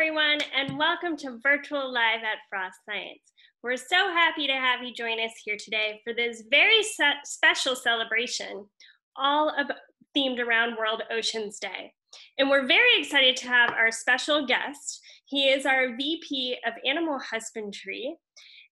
everyone, and welcome to Virtual Live at Frost Science. We're so happy to have you join us here today for this very special celebration, all about, themed around World Oceans Day. And we're very excited to have our special guest. He is our VP of Animal Husbandry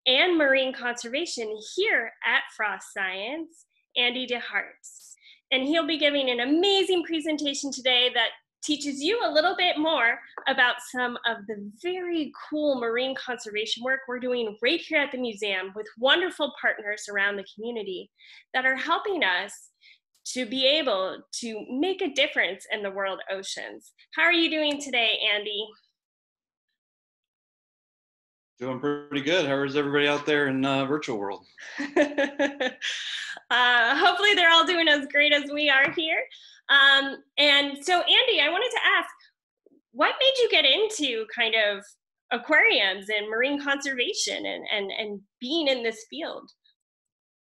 and Marine Conservation here at Frost Science, Andy DeHarts. And he'll be giving an amazing presentation today that teaches you a little bit more about some of the very cool marine conservation work we're doing right here at the museum with wonderful partners around the community that are helping us to be able to make a difference in the world oceans. How are you doing today, Andy? Doing pretty good. How is everybody out there in uh, virtual world? uh, hopefully they're all doing as great as we are here. Um, and so, Andy, I wanted to ask, what made you get into kind of aquariums and marine conservation and, and, and being in this field?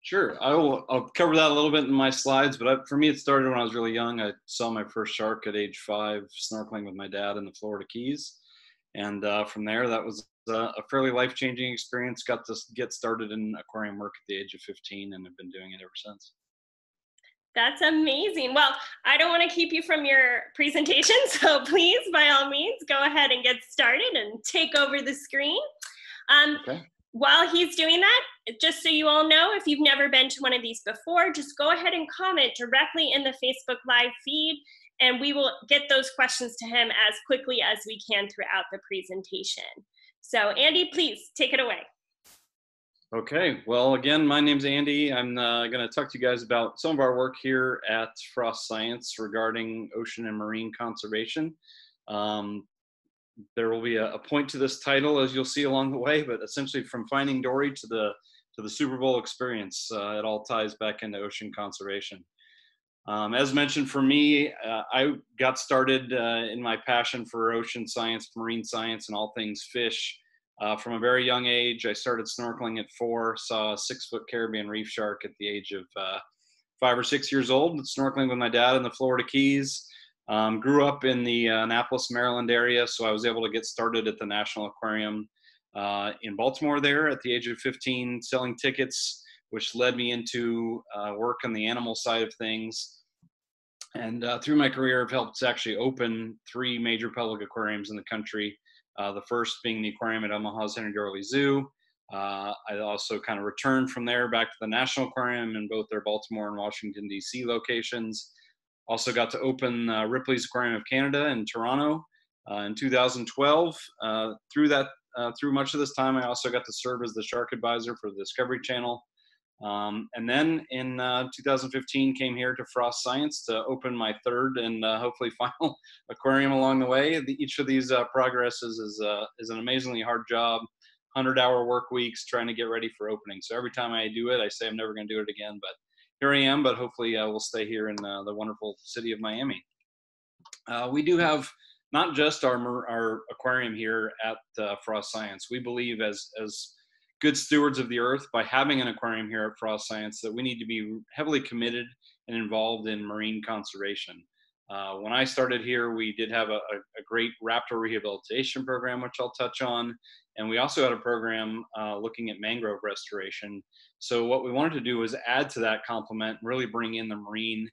Sure, I will. I'll cover that a little bit in my slides. But I, for me, it started when I was really young. I saw my first shark at age five, snorkeling with my dad in the Florida Keys, and uh, from there, that was uh, a fairly life-changing experience. Got to get started in aquarium work at the age of 15, and have been doing it ever since. That's amazing. Well, I don't want to keep you from your presentation, so please, by all means, go ahead and get started and take over the screen. Um, okay. While he's doing that, just so you all know, if you've never been to one of these before, just go ahead and comment directly in the Facebook Live feed, and we will get those questions to him as quickly as we can throughout the presentation. So Andy, please take it away. Okay, well, again, my name's Andy. I'm uh, going to talk to you guys about some of our work here at Frost Science regarding ocean and marine conservation. Um, there will be a, a, point to this title, as you'll see along the way, but essentially from Finding Dory to the to the Super Bowl experience, uh, it all ties back into ocean conservation. Um, as mentioned, for me, uh, I got started uh, in my passion for ocean science, marine science, and all things fish uh, from a very young age, I started snorkeling at four, saw a six foot Caribbean reef shark at the age of uh, five or six years old, snorkeling with my dad in the Florida Keys. Um, grew up in the uh, Annapolis, Maryland area, so I was able to get started at the National Aquarium uh, in Baltimore there at the age of 15, selling tickets, which led me into uh, work on the animal side of things. And uh, through my career, I've helped actually open three major public aquariums in the country. Uh, the first being the aquarium at Omaha's Henry Doorly Zoo. Uh, I also kind of returned from there back to the National Aquarium in both their Baltimore and Washington, D.C. locations. Also got to open uh, Ripley's Aquarium of Canada in Toronto uh, in 2012. Uh, through that, through much of this time, I also got to serve as the shark advisor for the Discovery Channel um, and then in uh, 2015, came here to Frost Science to open my third and uh, hopefully final aquarium along the way. The, each of these uh, progresses is uh, is an amazingly hard job, 100-hour work weeks trying to get ready for opening. So every time I do it, I say I'm never going to do it again, but here I am. But hopefully, uh, we'll stay here in uh, the wonderful city of Miami. we do have not just our our aquarium here at Frost Science. We believe as as good stewards of the earth by having an aquarium here at Frost Science that we need to be heavily committed and involved in marine conservation. Uh, when I started here, we did have a, a, great raptor rehabilitation program, which I'll touch on. And we also had a program uh, looking at mangrove restoration. So, what we wanted to do was add to that complement, really bring in the marine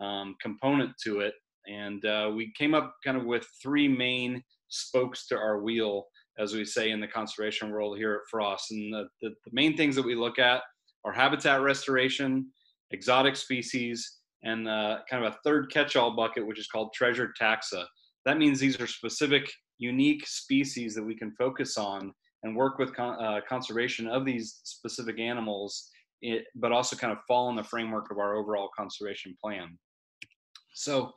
um, component to it. And uh, we came up kind of with three main spokes to our wheel as we say in the conservation world here at Frost. And the, the, the main things that we look at are habitat restoration, exotic species, and uh, kind of a third catch-all bucket, which is called treasured taxa. That means these are specific, unique species that we can focus on and work with con- uh, conservation of these specific animals, it, but also kind of fall in the framework of our overall conservation plan. So,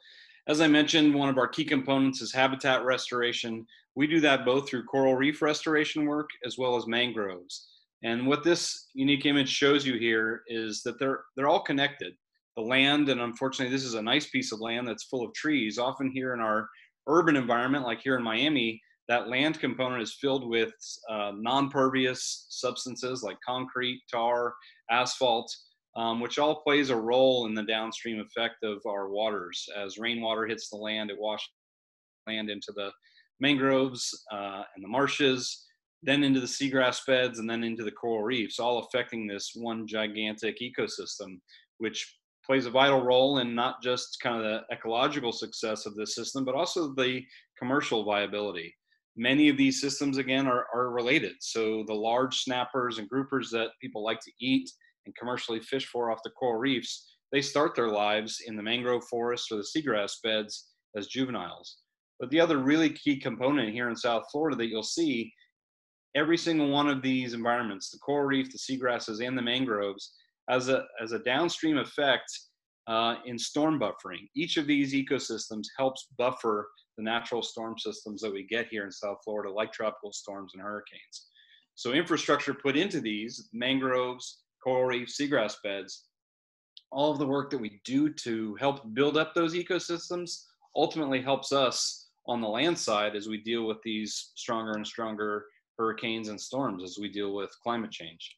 as I mentioned, one of our key components is habitat restoration. We do that both through coral reef restoration work as well as mangroves. And what this unique image shows you here is that they're they're all connected. The land, and unfortunately, this is a nice piece of land that's full of trees. Often here in our urban environment, like here in Miami, that land component is filled with uh, non-pervious substances like concrete, tar, asphalt, um, which all plays a role in the downstream effect of our waters. As rainwater hits the land, it washes land into the mangroves uh, and the marshes, then into the seagrass beds, and then into the coral reefs, all affecting this one gigantic ecosystem, which plays a vital role in not just kind of the ecological success of this system, but also the commercial viability. Many of these systems, again, are, are related. So the large snappers and groupers that people like to eat and commercially fish for off the coral reefs, they start their lives in the mangrove forests or the seagrass beds as juveniles. But the other really key component here in South Florida that you'll see, every single one of these environments, the coral reef, the seagrasses, and the mangroves, as a, as a downstream effect uh, in storm buffering. Each of these ecosystems helps buffer the natural storm systems that we get here in South Florida, like tropical storms and hurricanes. So infrastructure put into these, mangroves, coral reef, seagrass beds, all of the work that we do to help build up those ecosystems ultimately helps us on the land side as we deal with these stronger and stronger hurricanes and storms as we deal with climate change.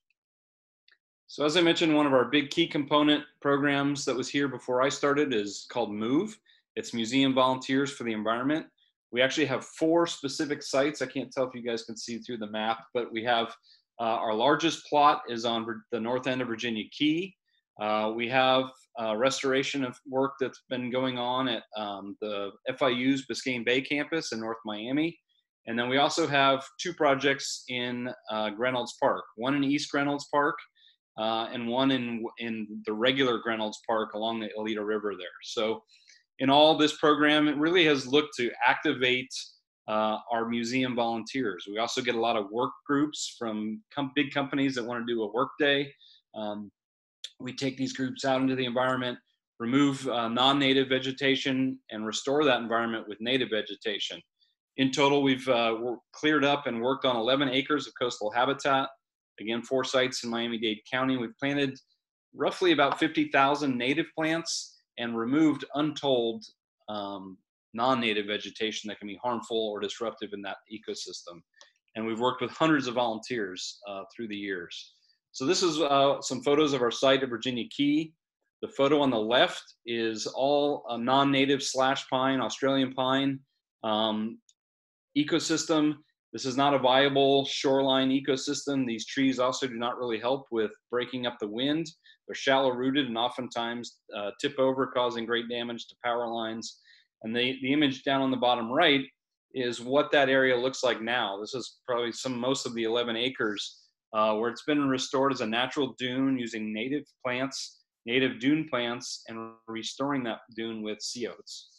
So as I mentioned, one of our big key component programs that was here before I started is called MOVE. It's Museum Volunteers for the Environment. We actually have four specific sites. I can't tell if you guys can see through the map, but we have uh, our largest plot is on the north end of Virginia Key. Uh, we have uh, restoration of work that's been going on at um, the FIU's Biscayne Bay campus in North Miami. And then we also have two projects in uh, Greynolds Park, one in East Greynolds Park uh, and one in, in the regular Greynolds Park along the Oleta River there. So in all this program, it really has looked to activate uh, our museum volunteers. We also get a lot of work groups from com big companies that want to do a work day. Um, we take these groups out into the environment, remove uh, non-native vegetation, and restore that environment with native vegetation. In total, we've uh, cleared up and worked on 11 acres of coastal habitat. Again, four sites in Miami-Dade County. We've planted roughly about 50,000 native plants and removed untold um, non-native vegetation that can be harmful or disruptive in that ecosystem. And we've worked with hundreds of volunteers uh, through the years. So this is uh, some photos of our site at Virginia Key. The photo on the left is all a non-native slash pine, Australian pine um, ecosystem. This is not a viable shoreline ecosystem. These trees also do not really help with breaking up the wind. They're shallow rooted and oftentimes uh, tip over, causing great damage to power lines. And the, the image down on the bottom right is what that area looks like now. This is probably some most of the 11 acres uh, where it's been restored as a natural dune using native plants, native dune plants, and restoring that dune with sea oats.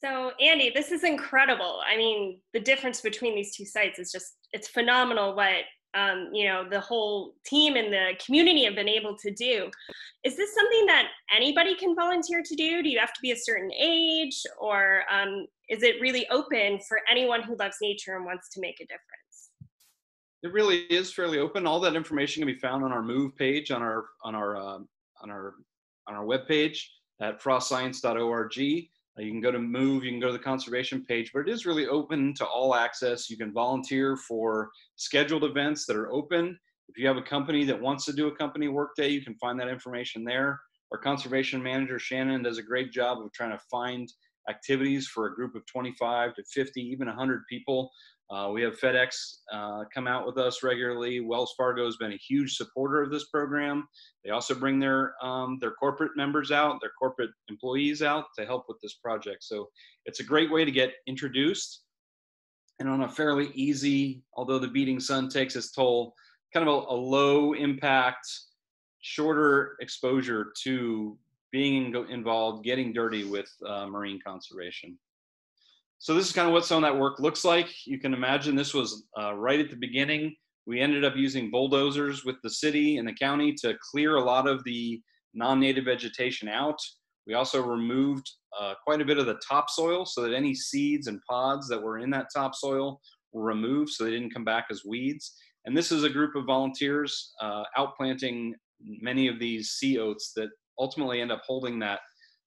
So Andy, this is incredible. I mean, the difference between these two sites is just, it's phenomenal what, um, you know, the whole team and the community have been able to do. Is this something that anybody can volunteer to do? Do you have to be a certain age or um, is it really open for anyone who loves nature and wants to make a difference? It really is fairly open. All that information can be found on our Move page on our on our uh, on our on our web page at frostscience.org. Uh, you can go to Move, you can go to the conservation page, but it is really open to all access. You can volunteer for scheduled events that are open. If you have a company that wants to do a company workday, you can find that information there. Our conservation manager, Shannon, does a great job of trying to find activities for a group of 25 to 50, even 100 people uh, we have FedEx uh, come out with us regularly. Wells Fargo has been a huge supporter of this program. They also bring their um, their corporate members out, their corporate employees out to help with this project. So it's a great way to get introduced and on a fairly easy, although the beating sun takes its toll, kind of a, a low impact, shorter exposure to being involved, getting dirty with uh, marine conservation. So this is kind of what some of that work looks like. You can imagine this was uh, right at the beginning. We ended up using bulldozers with the city and the county to clear a lot of the non-native vegetation out. We also removed uh, quite a bit of the topsoil so that any seeds and pods that were in that topsoil were removed so they didn't come back as weeds. And this is a group of volunteers uh, outplanting many of these sea oats that ultimately end up holding that,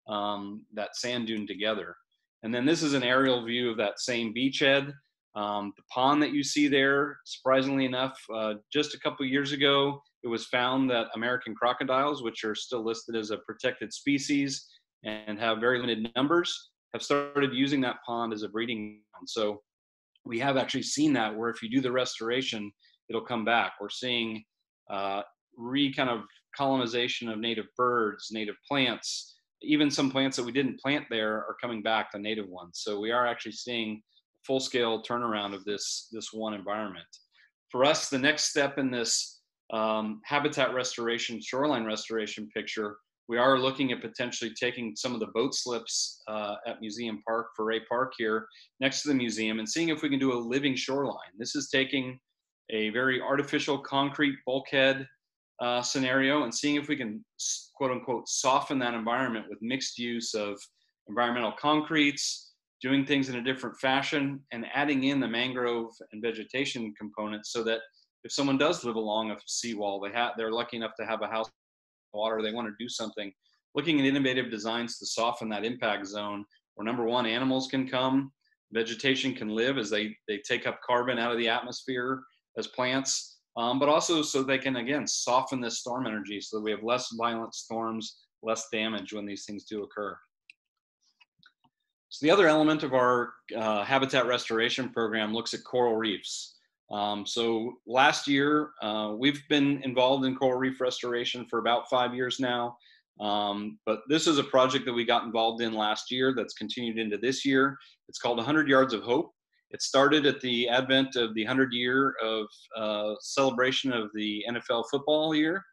um, that sand dune together. And then this is an aerial view of that same beachhead. Um, the pond that you see there, surprisingly enough, uh, just a couple years ago, it was found that American crocodiles, which are still listed as a protected species and have very limited numbers, have started using that pond as a breeding ground. So we have actually seen that where if you do the restoration, it'll come back. We're seeing uh, re kind of colonization of native birds, native plants, even some plants that we didn't plant there are coming back, the native ones. So we are actually seeing full scale turnaround of this, this one environment. For us, the next step in this um, habitat restoration, shoreline restoration picture, we are looking at potentially taking some of the boat slips uh, at Museum Park, Ray Park here, next to the museum, and seeing if we can do a living shoreline. This is taking a very artificial concrete bulkhead uh, scenario and seeing if we can quote unquote soften that environment with mixed use of environmental concretes, doing things in a different fashion, and adding in the mangrove and vegetation components so that if someone does live along a seawall, they have they're lucky enough to have a house water, they want to do something. Looking at innovative designs to soften that impact zone, where number one, animals can come, vegetation can live as they they take up carbon out of the atmosphere as plants, um, but also so they can again soften this storm energy so that we have less violent storms, less damage when these things do occur. So the other element of our uh, habitat restoration program looks at coral reefs. Um, so last year, uh, we've been involved in coral reef restoration for about five years now. Um, but this is a project that we got involved in last year that's continued into this year. It's called 100 Yards of Hope. It started at the advent of the 100 year of uh, celebration of the NFL football year.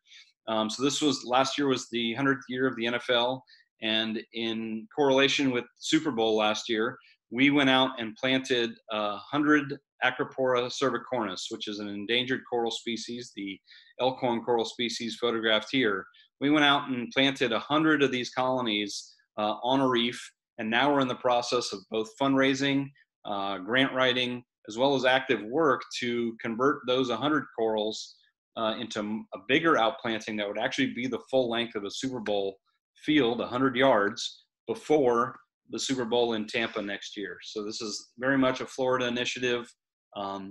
Um, so this was last year was the 100th year of the NFL, and in correlation with Super Bowl last year, we went out and planted uh, 100 Acropora cervicornis, which is an endangered coral species, the elkhorn coral species photographed here. We went out and planted 100 of these colonies uh, on a reef, and now we're in the process of both fundraising uh, grant writing, as well as active work to convert those 100 corals uh, into a bigger outplanting that would actually be the full length of a Super Bowl field, 100 yards, before the Super Bowl in Tampa next year. So this is very much a Florida initiative. Um,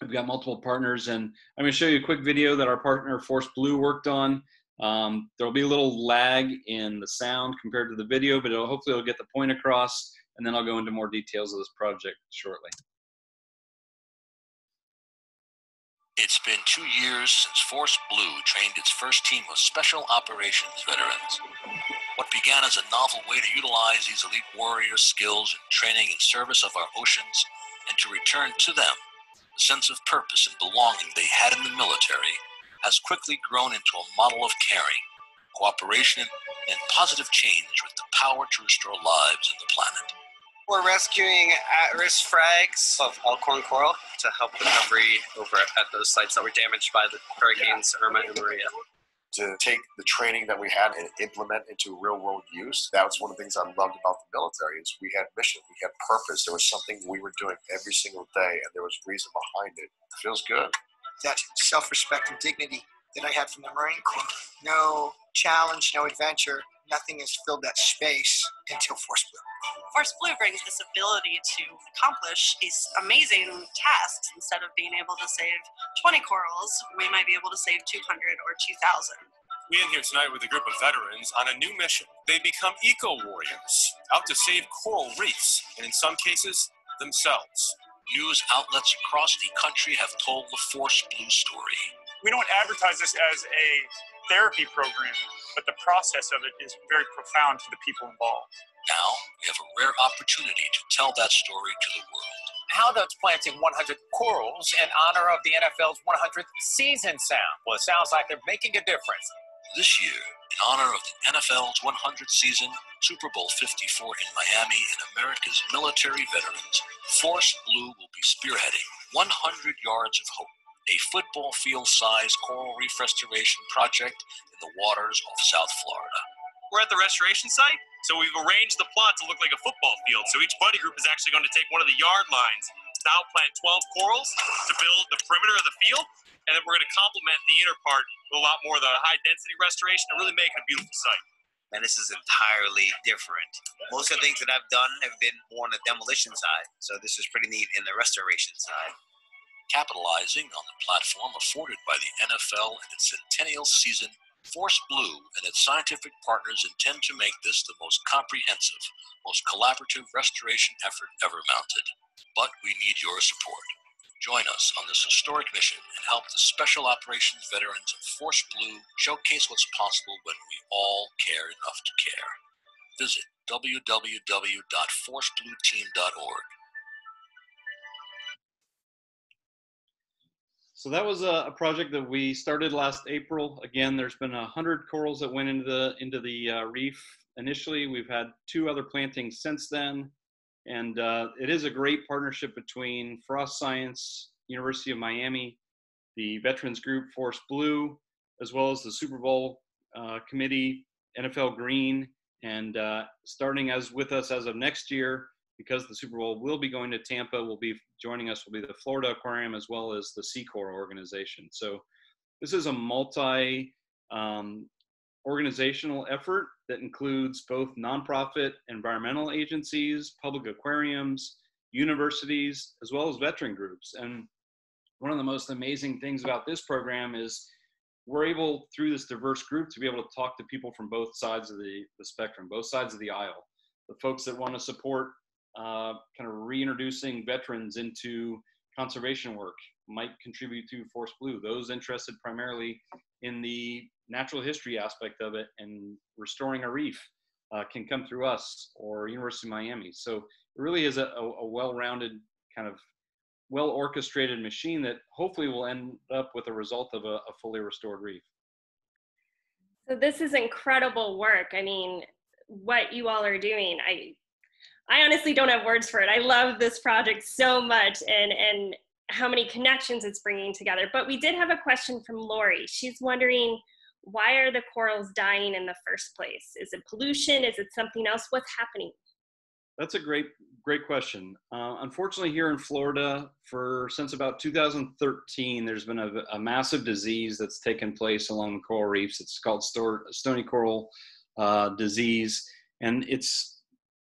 we've got multiple partners, and I'm going to show you a quick video that our partner Force Blue worked on. Um, there'll be a little lag in the sound compared to the video, but it'll, hopefully it'll get the point across and then I'll go into more details of this project shortly. It's been two years since Force Blue trained its first team of Special Operations veterans. What began as a novel way to utilize these elite warrior skills and training in service of our oceans and to return to them the sense of purpose and belonging they had in the military has quickly grown into a model of caring, cooperation, and positive change with the power to restore lives and the planet. We're rescuing at-risk frags of Elkhorn coral to help recovery over at those sites that were damaged by the hurricanes Irma and Maria. To take the training that we had and implement into real world use, that was one of the things I loved about the military is we had mission, we had purpose. There was something we were doing every single day, and there was reason behind it. It feels good. That self-respect and dignity that I had from the Marine Corps. No challenge, no adventure, nothing has filled that space until Force Blue. Force Blue brings this ability to accomplish these amazing tasks. Instead of being able to save 20 corals, we might be able to save 200 or 2,000. We in here tonight with a group of veterans on a new mission. They become eco warriors, out to save coral reefs, and in some cases, themselves. News outlets across the country have told the Force Blue story. We don't advertise this as a therapy program, but the process of it is very profound for the people involved. Now, we have a rare opportunity to tell that story to the world. Haldot's planting 100 corals in honor of the NFL's 100th season sound. Well, it sounds like they're making a difference. This year, in honor of the NFL's 100th season, Super Bowl 54 in Miami, and America's military veterans, Force Blue will be spearheading 100 Yards of Hope a football field sized coral reef restoration project in the waters off South Florida. We're at the restoration site, so we've arranged the plot to look like a football field. So each buddy group is actually going to take one of the yard lines to plant 12 corals to build the perimeter of the field, and then we're going to complement the inner part with a lot more of the high density restoration to really make it a beautiful site. And this is entirely different. Most of the things that I've done have been more on the demolition side, so this is pretty neat in the restoration side capitalizing on the platform afforded by the NFL and its centennial season, Force Blue and its scientific partners intend to make this the most comprehensive, most collaborative restoration effort ever mounted. But we need your support. Join us on this historic mission and help the Special Operations veterans of Force Blue showcase what's possible when we all care enough to care. Visit www.forceblueteam.org. So that was a, a, project that we started last April. Again, there's been a hundred corals that went into the into the uh, reef initially. We've had two other plantings since then, and uh, it is a great partnership between Frost Science, University of Miami, the Veterans Group Force Blue, as well as the Super Bowl uh, Committee, NFL Green, and uh, starting as with us as of next year, because the Super Bowl will be going to Tampa, will be joining us will be the Florida Aquarium as well as the SECORE organization. So this is a multi um, organizational effort that includes both nonprofit environmental agencies, public aquariums, universities, as well as veteran groups. And one of the most amazing things about this program is we're able through this diverse group to be able to talk to people from both sides of the, the spectrum, both sides of the aisle. The folks that want to support uh, kind of reintroducing veterans into conservation work might contribute to Force Blue. Those interested primarily in the natural history aspect of it and restoring a reef uh, can come through us or University of Miami. So it really is a, a well-rounded kind of well orchestrated machine that hopefully will end up with a result of a, a fully restored reef. So this is incredible work. I mean, what you all are doing, I I honestly don't have words for it. I love this project so much and and how many connections it's bringing together. But we did have a question from Lori. She's wondering why are the corals dying in the first place? Is it pollution? Is it something else? What's happening? That's a great great question. Uh, unfortunately, here in Florida, for since about 2013, there's been a, a massive disease that's taken place along the coral reefs. It's called stony coral uh, disease, and it's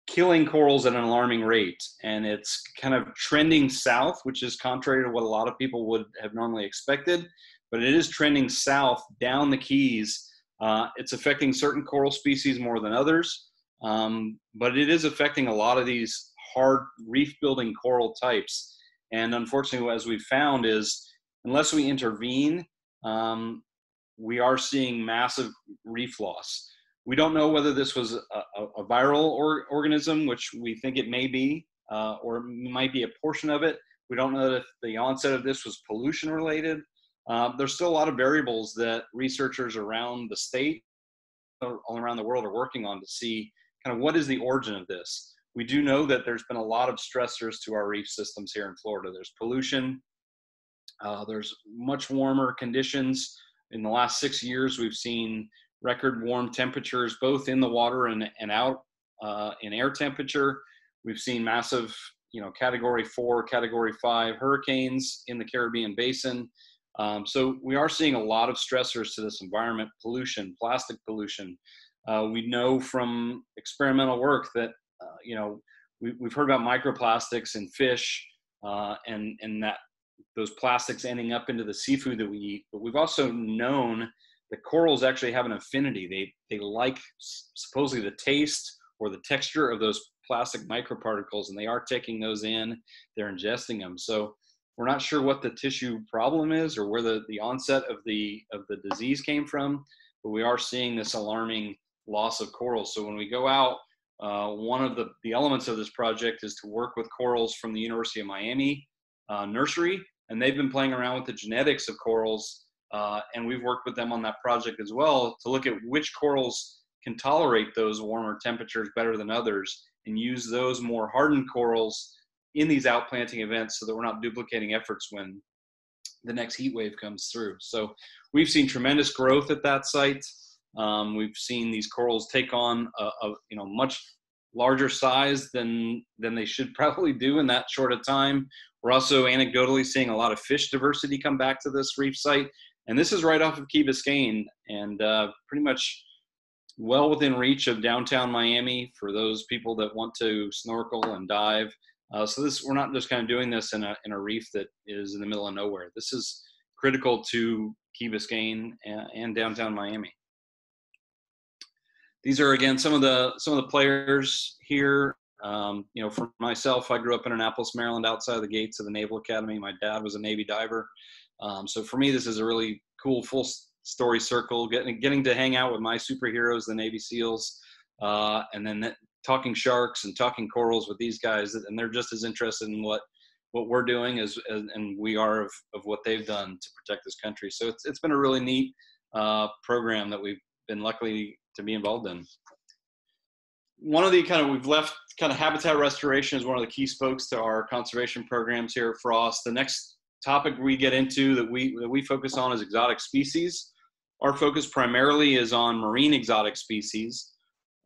killing corals at an alarming rate. And it's kind of trending south, which is contrary to what a lot of people would have normally expected. But it is trending south down the Keys. Uh, it's affecting certain coral species more than others. Um, but it is affecting a lot of these hard reef building coral types. And unfortunately, as we've found is unless we intervene, um, we are seeing massive reef loss. We don't know whether this was a, a viral or, organism, which we think it may be, uh, or might be a portion of it. We don't know if the onset of this was pollution related. Uh, there's still a lot of variables that researchers around the state, all around the world, are working on to see kind of what is the origin of this we do know that there's been a lot of stressors to our reef systems here in Florida. There's pollution, uh, there's much warmer conditions. In the last six years, we've seen record warm temperatures both in the water and, and out uh, in air temperature. We've seen massive, you know, category four, category five hurricanes in the Caribbean basin. Um, so we are seeing a lot of stressors to this environment, pollution, plastic pollution. Uh, we know from experimental work that uh, you know, we, we've heard about microplastics in fish uh, and, and that those plastics ending up into the seafood that we eat. But we've also known that corals actually have an affinity. They, they like supposedly the taste or the texture of those plastic microparticles, and they are taking those in, they're ingesting them. So we're not sure what the tissue problem is or where the, the onset of the, of the disease came from, but we are seeing this alarming loss of corals. So when we go out uh, one of the, the elements of this project is to work with corals from the University of Miami uh, nursery, and they've been playing around with the genetics of corals, uh, and we've worked with them on that project as well to look at which corals can tolerate those warmer temperatures better than others, and use those more hardened corals in these outplanting events so that we're not duplicating efforts when the next heat wave comes through. So we've seen tremendous growth at that site. Um, we've seen these corals take on a, a, you know much larger size than than they should probably do in that short a time. We're also anecdotally seeing a lot of fish diversity come back to this reef site, and this is right off of Key Biscayne and uh, pretty much well within reach of downtown Miami for those people that want to snorkel and dive. Uh, so this we're not just kind of doing this in a in a reef that is in the middle of nowhere. This is critical to Key Biscayne and, and downtown Miami. these are again some of the some of the players here. Um, you know, for myself, I grew up in Annapolis, Maryland, outside of the gates of the Naval Academy. My dad was a Navy diver, um, so for me, this is a really cool full story circle. Getting getting to hang out with my superheroes, the Navy SEALs, uh, and then talking sharks and talking corals with these guys, and they're just as interested in what what we're doing as, as and we are of, of what they've done to protect this country. So it's it's been a really neat uh, program that we've been lucky to be involved in. One of the kind of we've left kind of habitat restoration is one of the key spokes to our conservation programs here at Frost. The next topic we get into that we that we focus on is exotic species. Our focus primarily is on marine exotic species.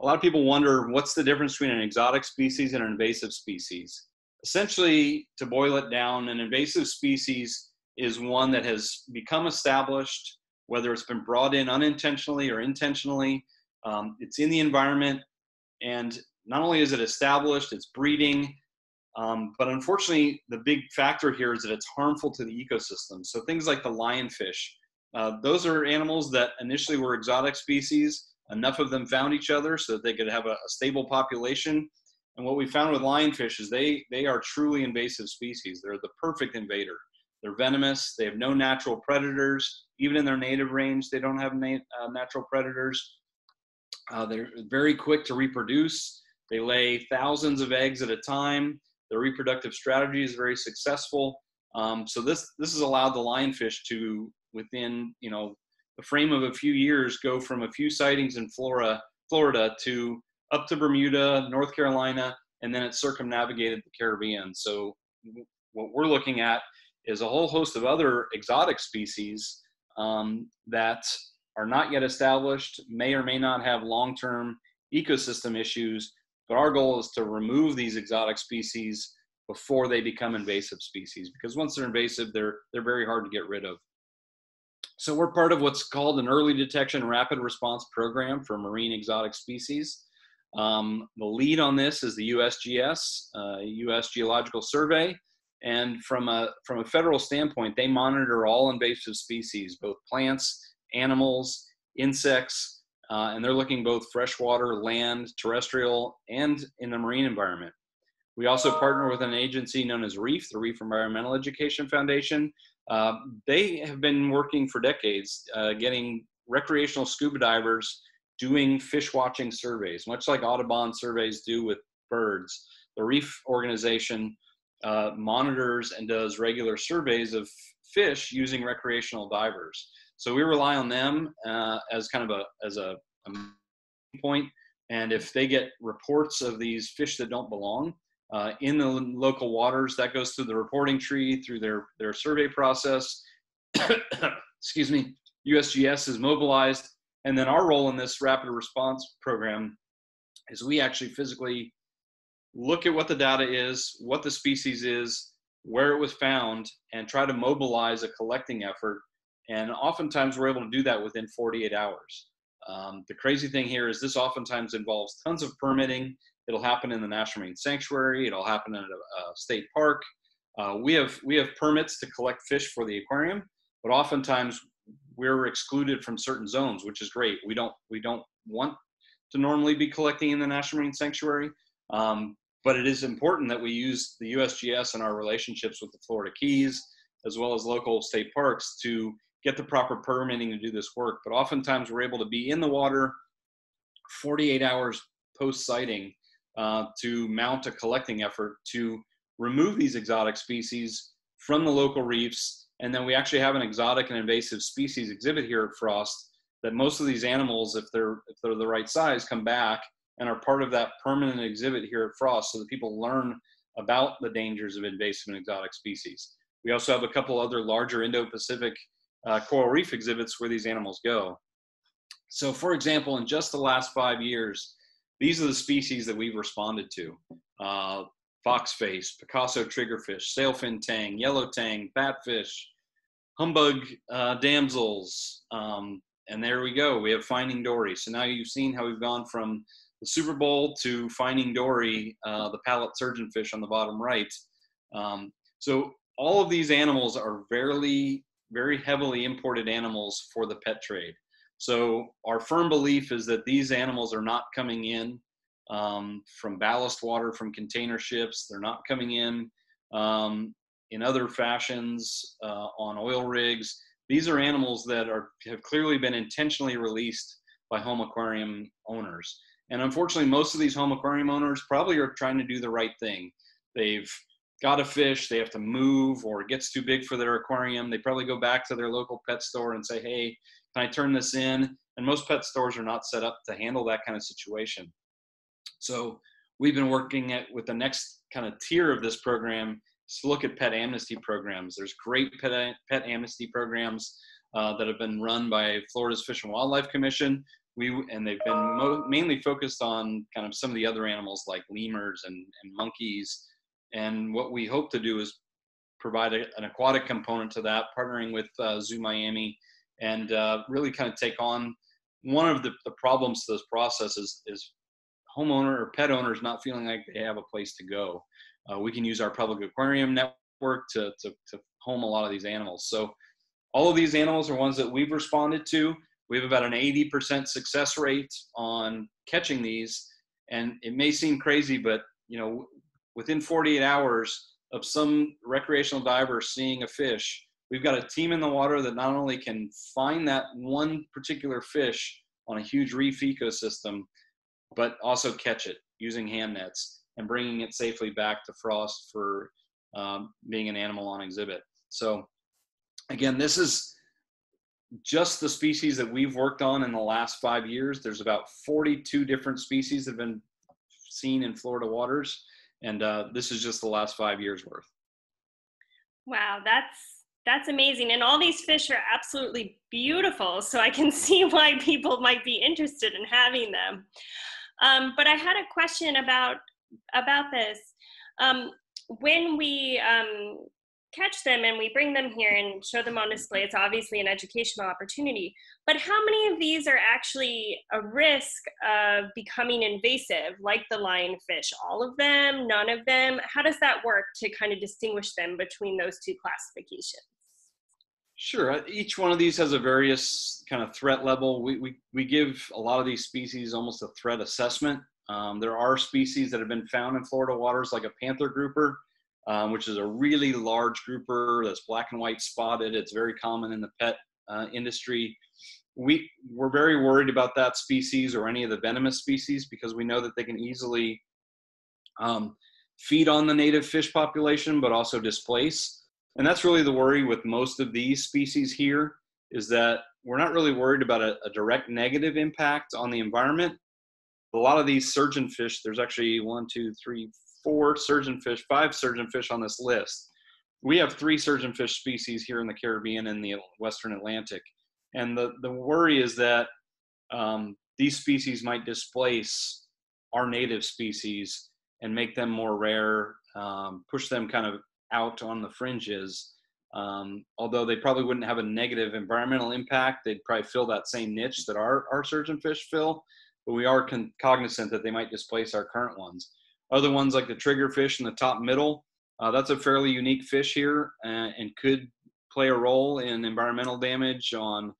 A lot of people wonder what's the difference between an exotic species and an invasive species. Essentially, to boil it down, an invasive species is one that has become established, whether it's been brought in unintentionally or intentionally. Um, it's in the environment, and not only is it established, it's breeding, um, but unfortunately, the big factor here is that it's harmful to the ecosystem. So things like the lionfish, uh, those are animals that initially were exotic species. Enough of them found each other so that they could have a, a stable population. And what we found with lionfish is they they are truly invasive species. They're the perfect invader. They're venomous. They have no natural predators. Even in their native range, they don't have na- uh, natural predators. Uh, they're very quick to reproduce. They lay thousands of eggs at a time. Their reproductive strategy is very successful. Um, so this this has allowed the lionfish to, within you know the frame of a few years, go from a few sightings in Florida, Florida to up to Bermuda, North Carolina, and then it circumnavigated the Caribbean. So what we're looking at is a whole host of other exotic species um, that are not yet established, may or may not have long-term ecosystem issues, but our goal is to remove these exotic species before they become invasive species, because once they're invasive, they're, they're very hard to get rid of. So we're part of what's called an early detection rapid response program for marine exotic species. Um, the lead on this is the USGS, uh, U.S. Geological Survey, and from a from a federal standpoint, they monitor all invasive species, both plants, animals, insects, uh, and they're looking both freshwater, land, terrestrial, and in the marine environment. We also partner with an agency known as REEF, the Reef Environmental Education Foundation. Uh, they have been working for decades uh, getting recreational scuba divers doing fish watching surveys, much like Audubon surveys do with birds. The Reef organization uh, monitors and does regular surveys of fish using recreational divers. So we rely on them uh, as kind of a as a, a point. And if they get reports of these fish that don't belong uh, in the local waters, that goes through the reporting tree, through their their survey process. Excuse me. USGS is mobilized, and then our role in this rapid response program is we actually physically look at what the data is, what the species is, where it was found, and try to mobilize a collecting effort and oftentimes we're able to do that within 48 hours. Um, the crazy thing here is this oftentimes involves tons of permitting. It'll happen in the National Marine Sanctuary. It'll happen in a, a state park. Uh, we have we have permits to collect fish for the aquarium, but oftentimes we're excluded from certain zones, which is great. We don't we don't want to normally be collecting in the National Marine Sanctuary, um, but it is important that we use the USGS and our relationships with the Florida Keys as well as local state parks to get the proper permitting to do this work. But oftentimes we're able to be in the water 48 hours post sighting uh, to mount a collecting effort to remove these exotic species from the local reefs. And then we actually have an exotic and invasive species exhibit here at Frost that most of these animals, if they're if they're the right size, come back and are part of that permanent exhibit here at Frost so that people learn about the dangers of invasive and exotic species. We also have a couple other larger Indo-Pacific uh, coral reef exhibits where these animals go. So for example, in just the last five years, these are the species that we've responded to. Uh, foxface, Picasso triggerfish, sailfin tang, yellow tang, batfish, humbug uh, damsels, um, and there we go. We have Finding Dory. So now you've seen how we've gone from the Super Bowl to Finding Dory, uh, the palette surgeonfish on the bottom right. Um, so all of these animals are very very heavily imported animals for the pet trade. So our firm belief is that these animals are not coming in um, from ballast water from container ships. They're not coming in um, in other fashions uh, on oil rigs. These are animals that are have clearly been intentionally released by home aquarium owners. And unfortunately, most of these home aquarium owners probably are trying to do the right thing. They've got a fish, they have to move, or it gets too big for their aquarium. They probably go back to their local pet store and say, hey, can I turn this in? And most pet stores are not set up to handle that kind of situation. So we've been working at with the next kind of tier of this program to look at pet amnesty programs. There's great pet, pet amnesty programs uh, that have been run by Florida's Fish and Wildlife Commission. We, and they've been mo- mainly focused on kind of some of the other animals like lemurs and, and monkeys. And what we hope to do is provide a, an aquatic component to that, partnering with uh, Zoo Miami, and uh, really kind of take on one of the, the problems to this process is, is homeowner or pet owners not feeling like they have a place to go. Uh, we can use our public aquarium network to, to, to home a lot of these animals. So all of these animals are ones that we've responded to. We have about an 80% success rate on catching these. And it may seem crazy, but you know, within 48 hours of some recreational diver seeing a fish, we've got a team in the water that not only can find that one particular fish on a huge reef ecosystem, but also catch it using hand nets and bringing it safely back to Frost for um, being an animal on exhibit. So again, this is just the species that we've worked on in the last five years. There's about 42 different species that have been seen in Florida waters, and uh, this is just the last five years worth. Wow, that's that's amazing. And all these fish are absolutely beautiful. So I can see why people might be interested in having them. Um, but I had a question about about this. Um, when we um, catch them and we bring them here and show them on display, it's obviously an educational opportunity. But how many of these are actually a risk of becoming invasive, like the lionfish? All of them? None of them? How does that work to kind of distinguish them between those two classifications? Sure. Uh, each one of these has a various kind of threat level. We, we, we give a lot of these species almost a threat assessment. Um, there are species that have been found in Florida waters, like a panther grouper, um, which is a really large grouper that's black and white spotted. It's very common in the pet uh, industry. We, we're very worried about that species or any of the venomous species because we know that they can easily um, feed on the native fish population, but also displace. And that's really the worry with most of these species here is that we're not really worried about a, a direct negative impact on the environment. A lot of these surgeonfish, there's actually one, two, three, four surgeonfish, five surgeonfish on this list. We have three surgeonfish species here in the Caribbean and the Western Atlantic. And the, the worry is that um, these species might displace our native species and make them more rare, um, push them kind of out on the fringes. Um, although they probably wouldn't have a negative environmental impact, they'd probably fill that same niche that our, our surgeonfish fill. But we are con- cognizant that they might displace our current ones. Other ones like the triggerfish in the top middle, uh, that's a fairly unique fish here uh, and could play a role in environmental damage on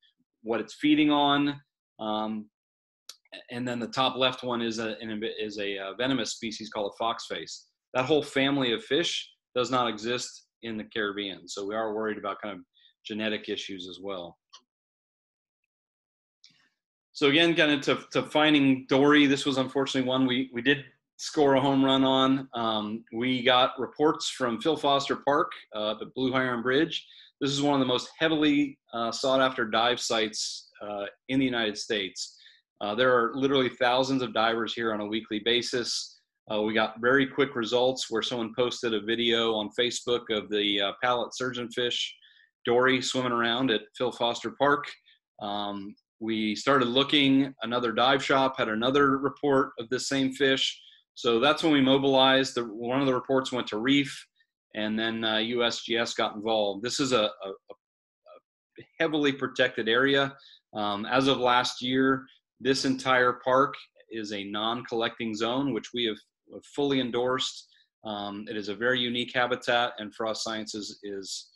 what it's feeding on. Um, and then the top left one is a is a uh, venomous species called a foxface. That whole family of fish does not exist in the Caribbean. So we are worried about kind of genetic issues as well. So again, kind of to, to finding Dory, this was unfortunately one we, we did score a home run on. Um, we got reports from Phil Foster Park uh, at Blue Heron Bridge. This is one of the most heavily uh, sought after dive sites uh, in the United States. Uh, there are literally thousands of divers here on a weekly basis. Uh, we got very quick results where someone posted a video on Facebook of the uh, palette surgeonfish dory swimming around at Phil Foster Park. Um, we started looking, another dive shop had another report of this same fish. So that's when we mobilized. The, one of the reports went to Reef, and then uh, USGS got involved. This is a, a, a heavily protected area. Um, as of last year, this entire park is a non-collecting zone, which we have fully endorsed. Um, it is a very unique habitat, and Frost Sciences is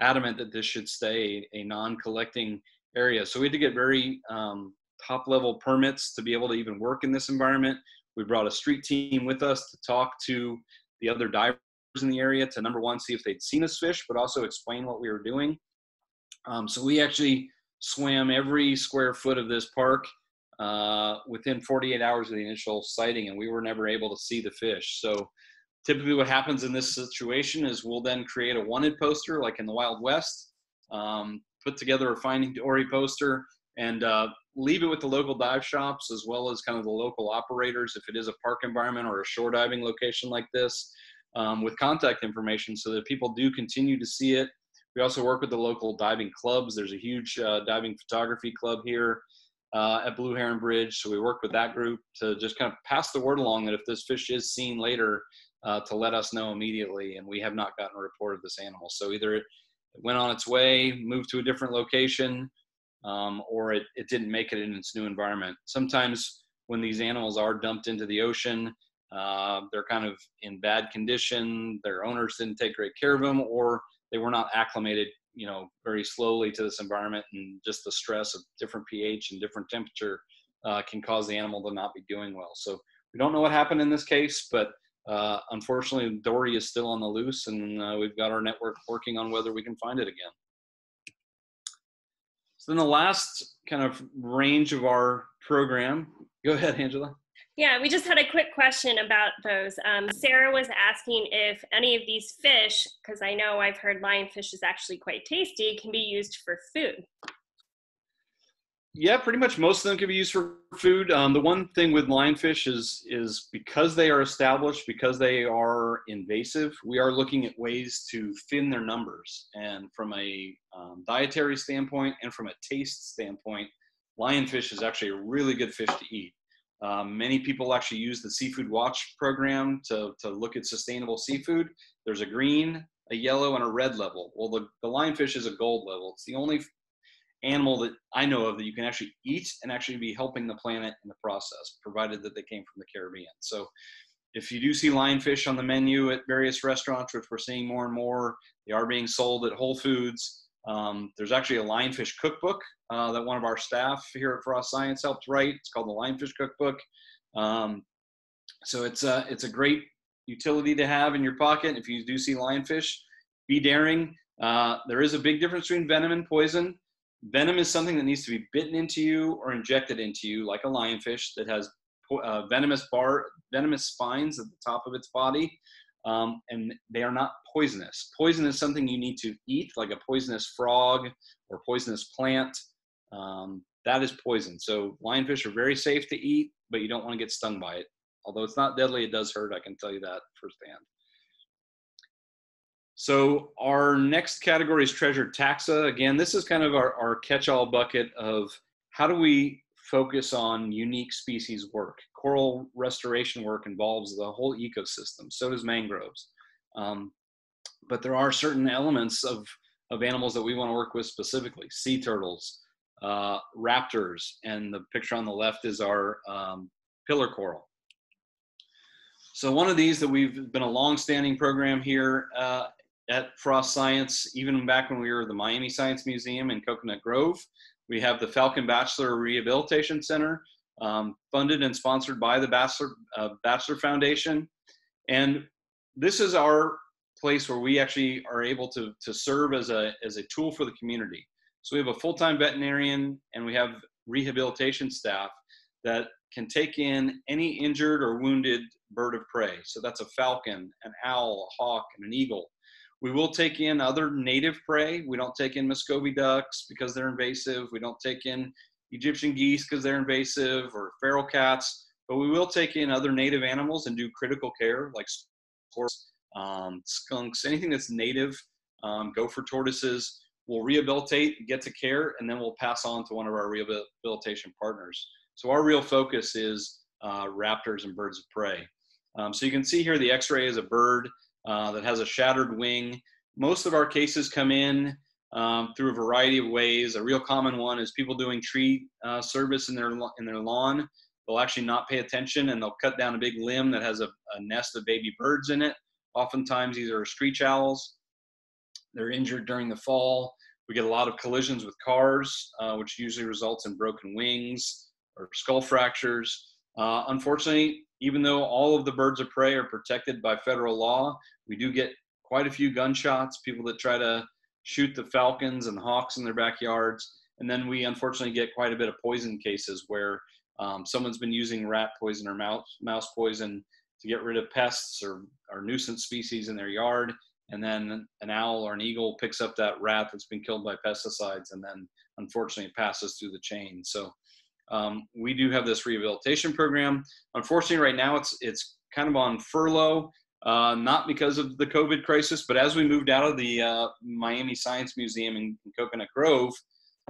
adamant that this should stay a non-collecting area. So we had to get very um, top level permits to be able to even work in this environment. We brought a street team with us to talk to the other divers in the area to number one, see if they'd seen us fish, but also explain what we were doing. Um, so we actually swam every square foot of this park uh, within 48 hours of the initial sighting, and we were never able to see the fish. So typically what happens in this situation is we'll then create a wanted poster like in the Wild West, um, put together a finding Dory poster, and uh, leave it with the local dive shops as well as kind of the local operators if it is a park environment or a shore diving location like this um, with contact information so that people do continue to see it. We also work with the local diving clubs. There's a huge uh, diving photography club here uh, at Blue Heron Bridge. So we work with that group to just kind of pass the word along that if this fish is seen later, uh, to let us know immediately. And we have not gotten a report of this animal. So either it went on its way, moved to a different location, um, or it, it didn't make it in its new environment. Sometimes when these animals are dumped into the ocean, uh, they're kind of in bad condition. Their owners didn't take great care of them, or they were not acclimated, you know, very slowly to this environment, and just the stress of different pH and different temperature uh, can cause the animal to not be doing well. So we don't know what happened in this case, but uh, unfortunately, Dory is still on the loose, and uh, we've got our network working on whether we can find it again. So then the last kind of range of our program, go ahead, Angela. Yeah, we just had a quick question about those. Um, Sarah was asking if any of these fish, because I know I've heard lionfish is actually quite tasty, can be used for food. Yeah, pretty much most of them can be used for food. Um, the one thing with lionfish is is because they are established, because they are invasive, we are looking at ways to thin their numbers. And from a um, dietary standpoint and from a taste standpoint, lionfish is actually a really good fish to eat. Um, many people actually use the Seafood Watch program to, to look at sustainable seafood. There's a green, a yellow, and a red level. Well, the, the lionfish is a gold level. It's the only animal that I know of that you can actually eat and actually be helping the planet in the process, provided that they came from the Caribbean. So if you do see lionfish on the menu at various restaurants, which we're seeing more and more, they are being sold at Whole Foods. Um, there's actually a lionfish cookbook uh, that one of our staff here at Frost Science helped write. It's called the Lionfish Cookbook. Um, so it's a, it's a great utility to have in your pocket. If you do see lionfish, be daring. Uh, there is a big difference between venom and poison. Venom is something that needs to be bitten into you or injected into you, like a lionfish that has uh, venomous bar, venomous spines at the top of its body, um, and they are not poisonous. Poison is something you need to eat, like a poisonous frog or poisonous plant. Um, that is poison. So lionfish are very safe to eat, but you don't want to get stung by it. Although it's not deadly, it does hurt. I can tell you that firsthand. So our next category is treasured taxa. Again, this is kind of our, our catch-all bucket of how do we focus on unique species work. Coral restoration work involves the whole ecosystem. So does mangroves. Um, but there are certain elements of, of animals that we want to work with specifically. Sea turtles, uh, raptors, and the picture on the left is our um, pillar coral. So one of these that we've been a long-standing program here uh, at Frost Science, even back when we were the Miami Science Museum in Coconut Grove. We have the Falcon Batchelor Rehabilitation Center, um, funded and sponsored by the Batchelor, uh, Batchelor Foundation. And this is our place where we actually are able to, to serve as a, as a tool for the community. So we have a full-time veterinarian and we have rehabilitation staff that can take in any injured or wounded bird of prey. So that's a falcon, an owl, a hawk, and an eagle. We will take in other native prey. We don't take in Muscovy ducks because they're invasive. We don't take in Egyptian geese because they're invasive or feral cats, but we will take in other native animals and do critical care like um, skunks, anything that's native, um, gopher tortoises. We'll rehabilitate, get to care, and then we'll pass on to one of our rehabilitation partners. So our real focus is uh, raptors and birds of prey. Um, so you can see here the x-ray is a bird uh, that has a shattered wing. Most of our cases come in um, through a variety of ways. A real common one is people doing tree uh, service in their in their lawn. They'll actually not pay attention and they'll cut down a big limb that has a, a nest of baby birds in it. Oftentimes these are screech owls. They're injured during the fall. we get a lot of collisions with cars, uh, which usually results in broken wings or skull fractures. Uh, unfortunately, even though all of the birds of prey are protected by federal law, we do get quite a few gunshots, people that try to shoot the falcons and hawks in their backyards. And then we unfortunately get quite a bit of poison cases where um, someone's been using rat poison or mouse, mouse poison to get rid of pests or, or nuisance species in their yard. And then an owl or an eagle picks up that rat that's been killed by pesticides and then unfortunately it passes through the chain. So um, we do have this rehabilitation program. Unfortunately, right now it's it's kind of on furlough, uh, not because of the COVID crisis, but as we moved out of the uh, Miami Science Museum in, in Coconut Grove,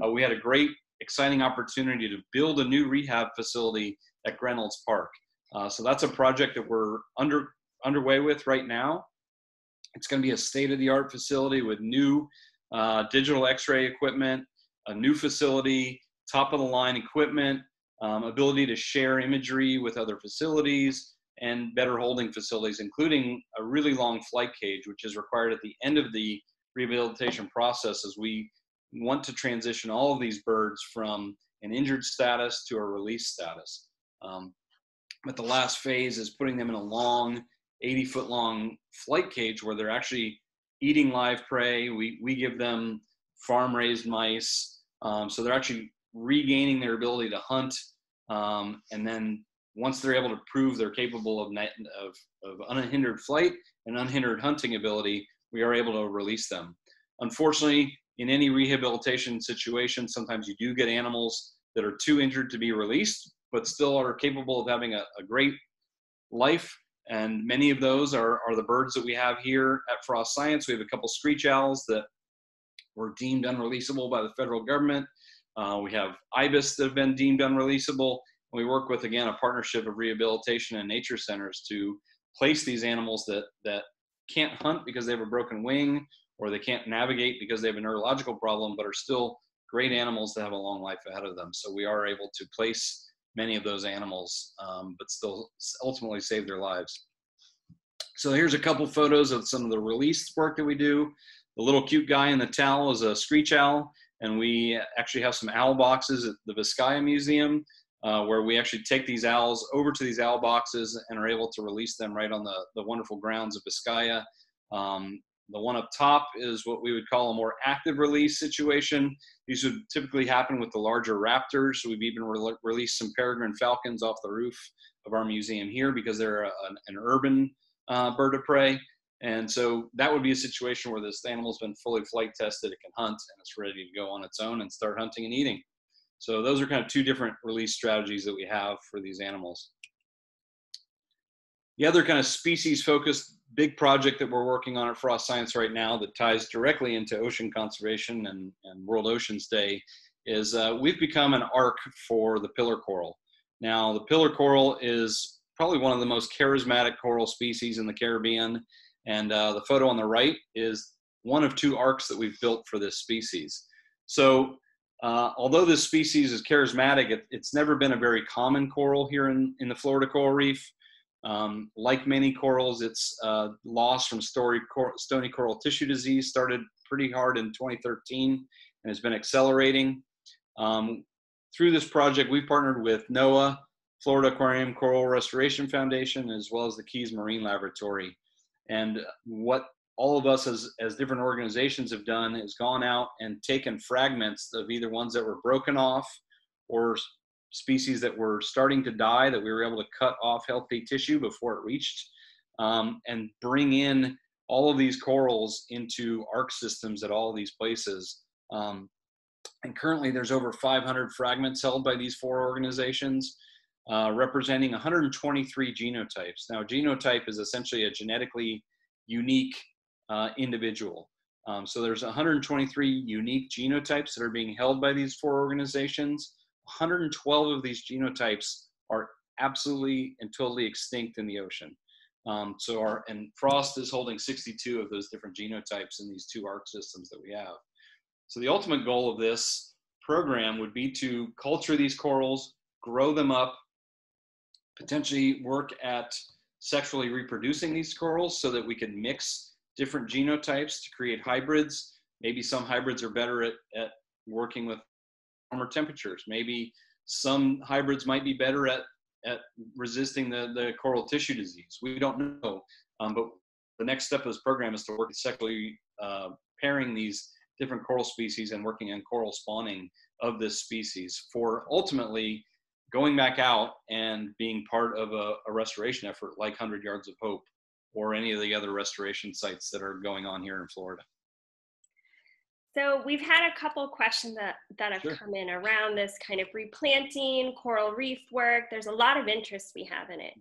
uh, we had a great, exciting opportunity to build a new rehab facility at Greynolds Park. Uh, so that's a project that we're under underway with right now. It's going to be a state-of-the-art facility with new uh, digital X-ray equipment, a new facility, top-of-the-line equipment, um, ability to share imagery with other facilities, and better holding facilities, including a really long flight cage, which is required at the end of the rehabilitation process as we want to transition all of these birds from an injured status to a release status. Um, but the last phase is putting them in a long, 80 foot long flight cage where they're actually eating live prey. We, we give them farm raised mice. Um, so they're actually regaining their ability to hunt. Um, and then once they're able to prove they're capable of, of, of unhindered flight and unhindered hunting ability, we are able to release them. Unfortunately, in any rehabilitation situation, sometimes you do get animals that are too injured to be released, but still are capable of having a, a great life. And many of those are, are the birds that we have here at Frost Science. We have a couple screech owls that were deemed unreleasable by the federal government. Uh, we have ibis that have been deemed unreleasable. And we work with, again, a partnership of rehabilitation and nature centers to place these animals that, that can't hunt because they have a broken wing or they can't navigate because they have a neurological problem, but are still great animals that have a long life ahead of them. So we are able to place many of those animals, um, but still ultimately save their lives. So here's a couple photos of some of the released work that we do. The little cute guy in the towel is a screech owl, and we actually have some owl boxes at the Vizcaya Museum uh, where we actually take these owls over to these owl boxes and are able to release them right on the, the wonderful grounds of Vizcaya. Um, the one up top is what we would call a more active release situation. These would typically happen with the larger raptors. We've even re released some peregrine falcons off the roof of our museum here because they're a, an, an, urban uh, bird of prey. And so that would be a situation where this animal's been fully flight tested, it can hunt, and it's ready to go on its own and start hunting and eating. So those are kind of two different release strategies that we have for these animals. The other kind of species focused big project that we're working on at Frost Science right now that ties directly into ocean conservation and, and World Oceans Day is uh, we've become an ark for the pillar coral. Now, the pillar coral is probably one of the most charismatic coral species in the Caribbean. And uh, the photo on the right is one of two arks that we've built for this species. So uh, although this species is charismatic, it, it's never been a very common coral here in, in the Florida coral reef. Um, like many corals, its uh, loss from cor stony coral tissue disease started pretty hard in 2013 and has been accelerating. Um, through this project, we've partnered with NOAA, Florida Aquarium Coral Restoration Foundation, as well as the Keys Marine Laboratory. And what all of us as, as different organizations have done is gone out and taken fragments of either ones that were broken off or species that were starting to die that we were able to cut off healthy tissue before it reached um, and bring in all of these corals into ark systems at all these places. Um, and currently there's over 500 fragments held by these four organizations uh, representing 123 genotypes. Now genotype is essentially a genetically unique uh, individual. Um, so there's 123 unique genotypes that are being held by these four organizations. 112 of these genotypes are absolutely and totally extinct in the ocean. Um, so our and Frost is holding 62 of those different genotypes in these two ark systems that we have. So the ultimate goal of this program would be to culture these corals, grow them up, potentially work at sexually reproducing these corals so that we can mix different genotypes to create hybrids Maybe some hybrids are better at, at working with warmer temperatures. Maybe some hybrids might be better at, at resisting the, the coral tissue disease. We don't know. Um, but the next step of this program is to work sexually uh, pairing these different coral species and working on coral spawning of this species for ultimately going back out and being part of a, a restoration effort like 100 Yards of Hope or any of the other restoration sites that are going on here in Florida. So we've had a couple questions that, that have sure. come in around this kind of replanting, coral reef work. There's a lot of interest we have in it.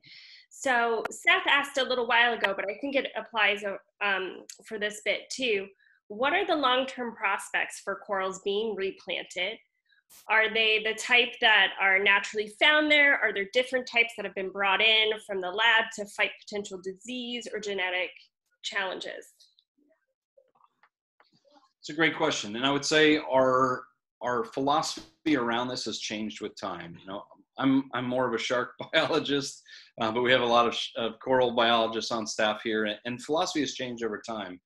So Seth asked a little while ago, but I think it applies um, for this bit too. What are the long-term prospects for corals being replanted? Are they the type that are naturally found there? Are there different types that have been brought in from the lab to fight potential disease or genetic challenges? It's a great question, and I would say our our philosophy around this has changed with time. You know, I'm I'm more of a shark biologist, uh, but we have a lot of, of, coral biologists on staff here, and, and philosophy has changed over time.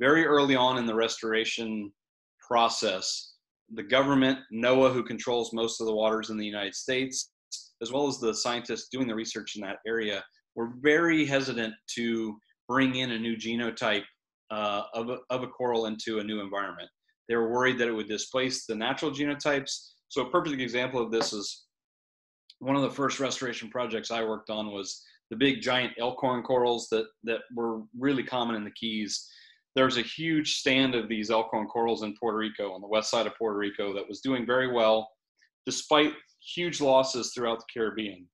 Very early on in the restoration process, the government, NOAA, who controls most of the waters in the United States, as well as the scientists doing the research in that area, were very hesitant to bring in a new genotype uh, of, a, of a coral into a new environment. They were worried that it would displace the natural genotypes. So a perfect example of this is one of the first restoration projects I worked on was the big giant elkhorn corals that, that were really common in the Keys. There was a huge stand of these elkhorn corals in Puerto Rico, on the west side of Puerto Rico, that was doing very well despite huge losses throughout the Caribbean.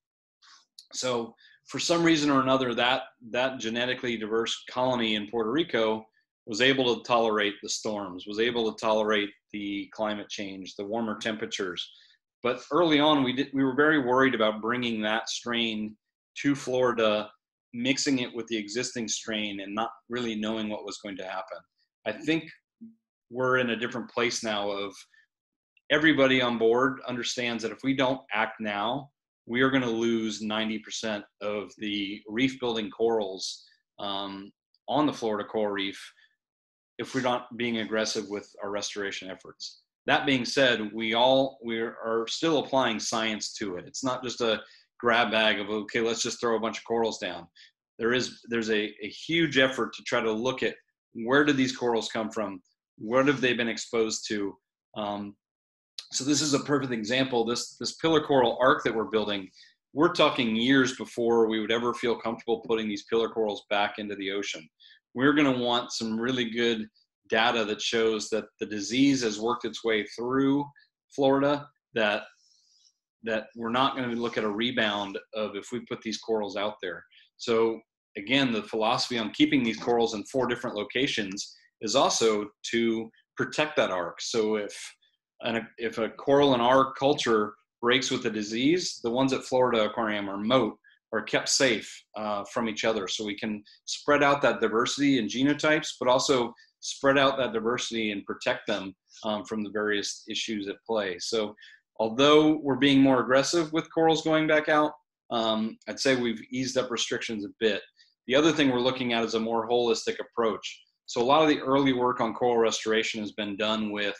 So for some reason or another, that that genetically diverse colony in Puerto Rico was able to tolerate the storms, was able to tolerate the climate change, the warmer temperatures. But early on, we did we were very worried about bringing that strain to Florida, mixing it with the existing strain, and not really knowing what was going to happen. I think we're in a different place now of everybody on board understands that if we don't act now, we are going to lose 90% of the reef building corals um, on the Florida coral reef if we're not being aggressive with our restoration efforts. That being said, we all we are still applying science to it. It's not just a grab bag of okay, let's just throw a bunch of corals down. There is there's a, a huge effort to try to look at where did these corals come from, what have they been exposed to. Um, so this is a perfect example. This this pillar coral ark that we're building, we're talking years before we would ever feel comfortable putting these pillar corals back into the ocean we're going to want some really good data that shows that the disease has worked its way through Florida, that that we're not going to look at a rebound of if we put these corals out there. So again, the philosophy on keeping these corals in four different locations is also to protect that ark. So if an, if a coral in our culture breaks with a disease, the ones at Florida Aquarium are moat are kept safe uh, from each other so we can spread out that diversity in genotypes but also spread out that diversity and protect them um, from the various issues at play so although we're being more aggressive with corals going back out um, i'd say we've eased up restrictions a bit the other thing we're looking at is a more holistic approach so a lot of the early work on coral restoration has been done with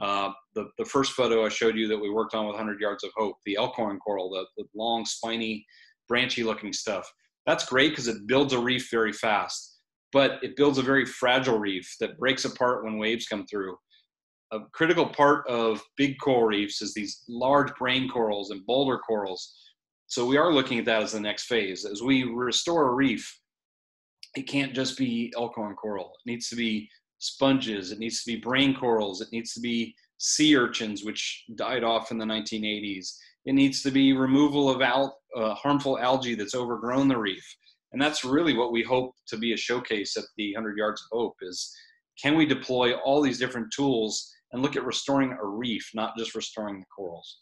uh, the, the first photo I showed you that we worked on with 100 Yards of Hope, the elkhorn coral, the, the long spiny branchy looking stuff. That's great because it builds a reef very fast, but it builds a very fragile reef that breaks apart when waves come through. A critical part of big coral reefs is these large brain corals and boulder corals. So we are looking at that as the next phase. As we restore a reef, it can't just be elkhorn coral. It needs to be sponges. It needs to be brain corals. It needs to be sea urchins, which died off in the 1980s. It needs to be removal of al- uh, harmful algae that's overgrown the reef. And that's really what we hope to be a showcase at the 100 Yards of Hope is can we deploy all these different tools and look at restoring a reef, not just restoring the corals.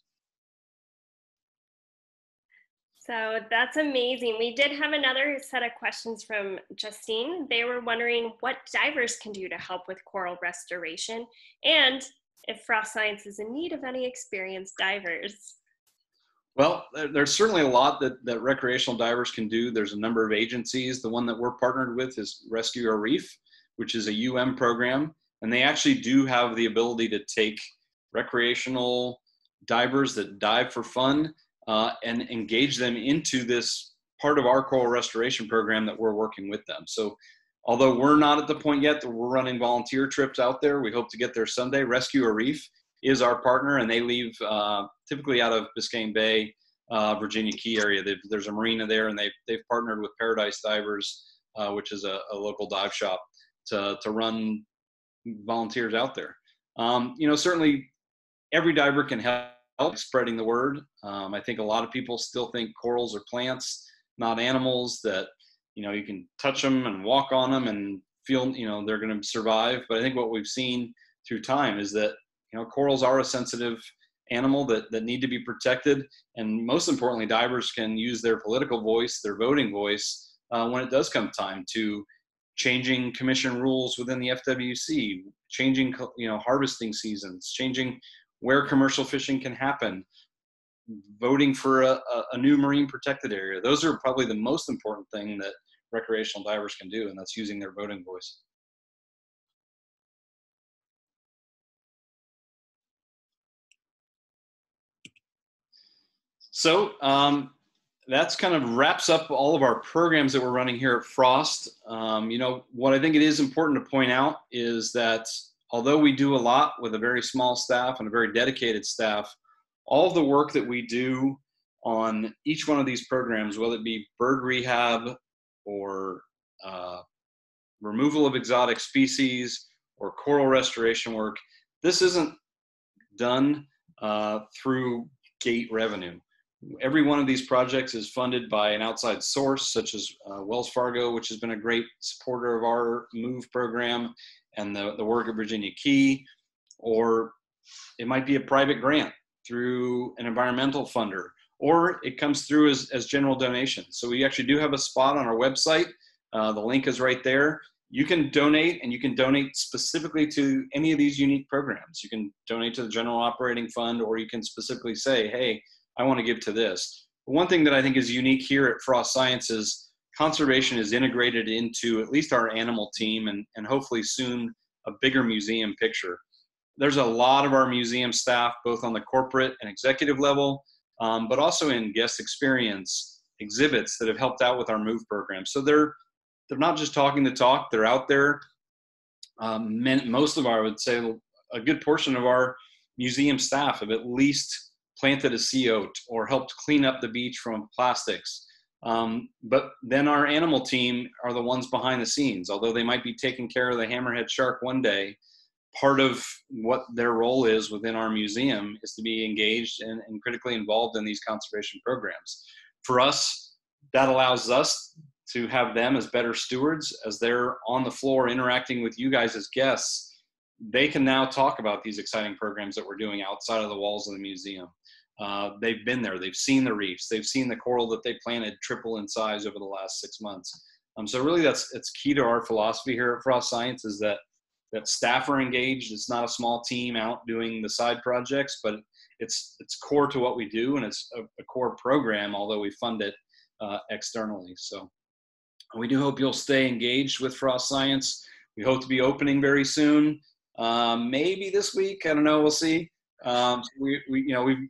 So that's amazing. We did have another set of questions from Justine. They were wondering what divers can do to help with coral restoration and if Frost Science is in need of any experienced divers. Well, there's certainly a lot that, that recreational divers can do. There's a number of agencies. The one that we're partnered with is Rescue a Reef, which is a UM program. And they actually do have the ability to take recreational divers that dive for fun uh, and engage them into this part of our coral restoration program that we're working with them. So although we're not at the point yet that we're running volunteer trips out there, we hope to get there someday. Rescue a Reef is our partner, and they leave uh, typically out of Biscayne Bay, uh, Virginia Key area. They've, there's a marina there, and they've, they've partnered with Paradise Divers, uh, which is a, a, local dive shop, to, to run volunteers out there. Um, you know, certainly every diver can help spreading the word. Um, I think a lot of people still think corals are plants, not animals. That you know you can touch them and walk on them and feel you know they're going to survive. But I think what we've seen through time is that you know corals are a sensitive animal that, that need to be protected and most importantly divers can use their political voice their voting voice uh, when it does come time to changing commission rules within the fwc changing you know harvesting seasons changing where commercial fishing can happen, voting for a, a, new marine protected area. Those are probably the most important thing that recreational divers can do, and that's using their voting voice. So um, that's kind of wraps up all of our programs that we're running here at Frost. Um, you know, what I think it is important to point out is that although we do a lot with a very small staff and a very dedicated staff, all of the work that we do on each one of these programs, whether it be bird rehab or uh, removal of exotic species or coral restoration work, this isn't done uh, through gate revenue. Every one of these projects is funded by an outside source, such as uh, Wells Fargo, which has been a great supporter of our MOVE program, and the, the work of Virginia Key, or it might be a private grant through an environmental funder, or it comes through as, as general donations. So we actually do have a spot on our website. Uh, the link is right there. You can donate and you can donate specifically to any of these unique programs. You can donate to the general operating fund, or you can specifically say, hey, I want to give to this. One thing that I think is unique here at Frost Science is conservation is integrated into at least our animal team and, and hopefully soon a bigger museum picture. There's a lot of our museum staff, both on the corporate and executive level, um, but also in guest experience exhibits that have helped out with our MOVE program. So they're they're not just talking the talk; they're out there. Um, most of our, I would say, a good portion of our museum staff have at least planted a sea oat or helped clean up the beach from plastics um, but then our animal team are the ones behind the scenes. Although they might be taking care of the hammerhead shark one day, part of what their role is within our museum is to be engaged and, and critically involved in these conservation programs. For us, that allows us to have them as better stewards as they're on the floor interacting with you guys as guests. They can now talk about these exciting programs that we're doing outside of the walls of the museum. Uh, they've been there. They've seen the reefs. They've seen the coral that they planted triple in size over the last six months. Um, so really, that's it's key to our philosophy here at Frost Science is that that staff are engaged. It's not a small team out doing the side projects, but it's it's core to what we do, and it's a, a core program. Although we fund it uh, externally, so we do hope you'll stay engaged with Frost Science. We hope to be opening very soon, um, maybe this week. I don't know. We'll see. Um, we, we, you know, we've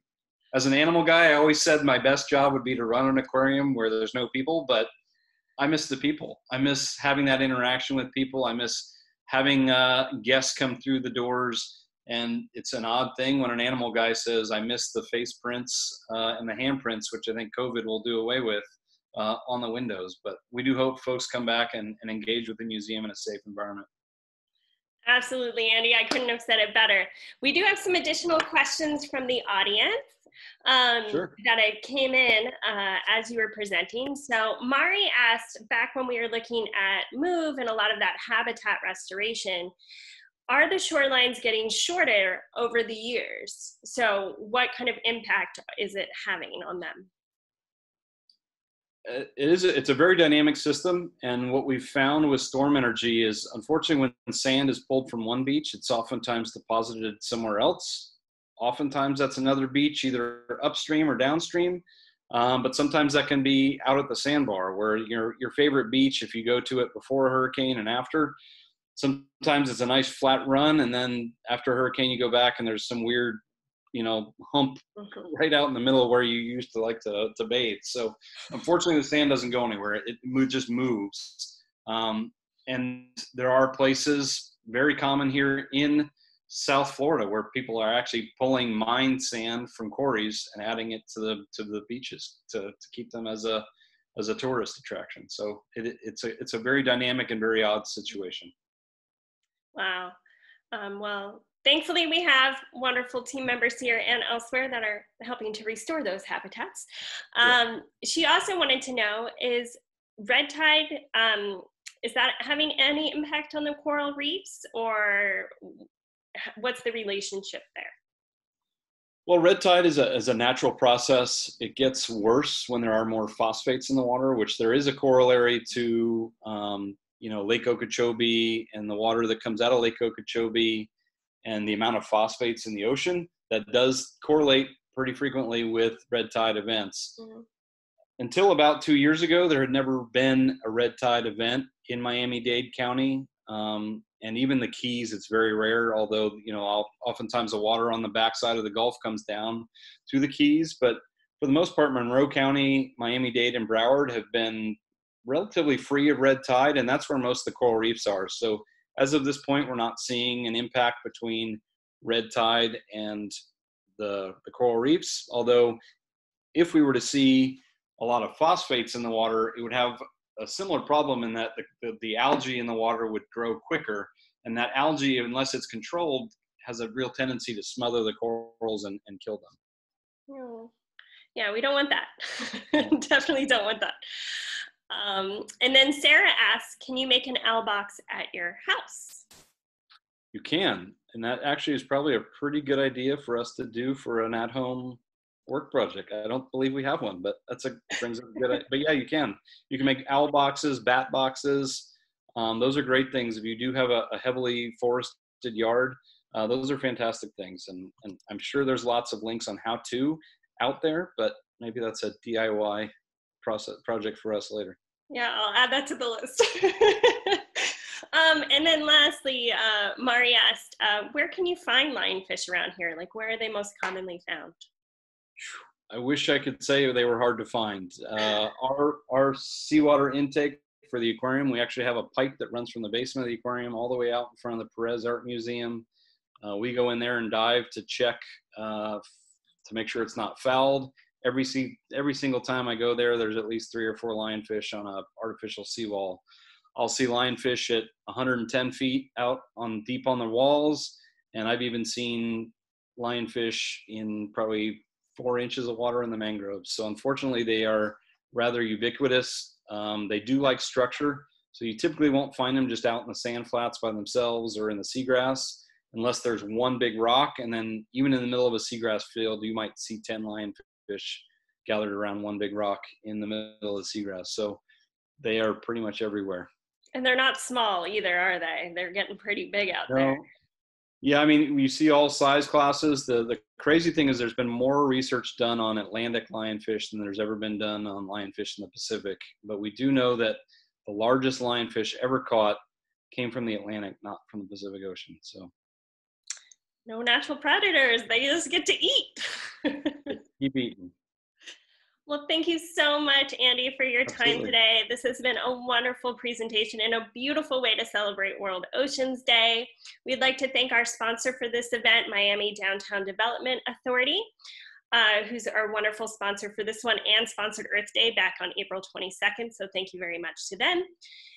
as an animal guy, I always said my best job would be to run an aquarium where there's no people, but I miss the people. I miss having that interaction with people. I miss having uh, guests come through the doors. And it's an odd thing when an animal guy says, I miss the face prints uh, and the handprints, which I think COVID will do away with uh, on the windows. But we do hope folks come back and, and engage with the museum in a safe environment. Absolutely, Andy. I couldn't have said it better. We do have some additional questions from the audience um, sure. that I came in uh, as you were presenting. So Mari asked back when we were looking at move and a lot of that habitat restoration, are the shorelines getting shorter over the years? So what kind of impact is it having on them? it is a, it's a very dynamic system and what we've found with storm energy is unfortunately when sand is pulled from one beach it's oftentimes deposited somewhere else Oftentimes that's another beach, either upstream or downstream. Um, but sometimes that can be out at the sandbar where your, your favorite beach, if you go to it before a hurricane and after, sometimes it's a nice flat run, and then after a hurricane, you go back and there's some weird, you know, hump Mm-hmm. right out in the middle where you used to like to, to bathe. So unfortunately, the sand doesn't go anywhere. It just moves. Um, and there are places very common here in South Florida where people are actually pulling mine sand from quarries and adding it to the to the beaches to, to keep them as a as a tourist attraction. So it, it's a it's a very dynamic and very odd situation. Wow. Um, well, thankfully, we have wonderful team members here and elsewhere that are helping to restore those habitats. Um, She also wanted to know is red tide, um, is that having any impact on the coral reefs or what's the relationship there? Well, red tide is a, is a natural process. It gets worse when there are more phosphates in the water, which there is a corollary to, um, you know, Lake Okeechobee and the water that comes out of Lake Okeechobee and the amount of phosphates in the ocean that does correlate pretty frequently with red tide events. Until about two years ago, there had never been a red tide event in Miami-Dade County. Um, and even the Keys, it's very rare. Although you know, I'll, oftentimes the water on the backside of the Gulf comes down to the Keys, but for the most part, Monroe County, Miami-Dade, and Broward have been relatively free of red tide, and that's where most of the coral reefs are. So as of this point, we're not seeing an impact between red tide and the the coral reefs. Although, if we were to see a lot of phosphates in the water, it would have a similar problem in that the, the, the algae in the water would grow quicker. And that algae, unless it's controlled, has a real tendency to smother the corals and, and kill them. Oh, yeah, we don't want that. Definitely don't want that. Um, and then Sarah asks, can you make an owl box at your house? You can. And that actually is probably a pretty good idea for us to do for an at home work project. I don't believe we have one, but that's a brings up a good. But yeah, you can. You can make owl boxes, bat boxes. Um, those are great things. If you do have a, a heavily forested yard, uh, those are fantastic things. And, and I'm sure there's lots of links on how to out there, but maybe that's a DIY process project for us later. Yeah, I'll add that to the list. um, and then lastly, uh, Mari asked, uh, where can you find lionfish around here? Like, where are they most commonly found? I wish I could say they were hard to find. Uh, our our seawater intake for the aquarium, we actually have a pipe that runs from the basement of the aquarium all the way out in front of the Perez Art Museum. Uh, we go in there and dive to check uh, to make sure it's not fouled. Every every single time I go there, there's at least three or four lionfish on a artificial seawall. I'll see lionfish at 110 feet out on deep on the walls, and I've even seen lionfish in probably four inches of water in the mangroves. So unfortunately, they are rather ubiquitous. Um, they do like structure, so you typically won't find them just out in the sand flats by themselves or in the seagrass, unless there's one big rock. And then even in the middle of a seagrass field, you might see 10 lionfish gathered around one big rock in the middle of the seagrass. So they are pretty much everywhere. And they're not small either, are they? They're getting pretty big out there. Yeah, I mean, you see all size classes. The the crazy thing is, there's been more research done on Atlantic lionfish than there's ever been done on lionfish in the Pacific. But we do know that the largest lionfish ever caught came from the Atlantic, not from the Pacific Ocean. So No natural predators. They just get to eat. keep eating. Well, thank you so much, Andy, for your time Absolutely. today. This has been a wonderful presentation and a beautiful way to celebrate World Oceans Day. We'd like to thank our sponsor for this event, Miami Downtown Development Authority, uh, who's our wonderful sponsor for this one and sponsored Earth Day back on April 22nd. So thank you very much to them.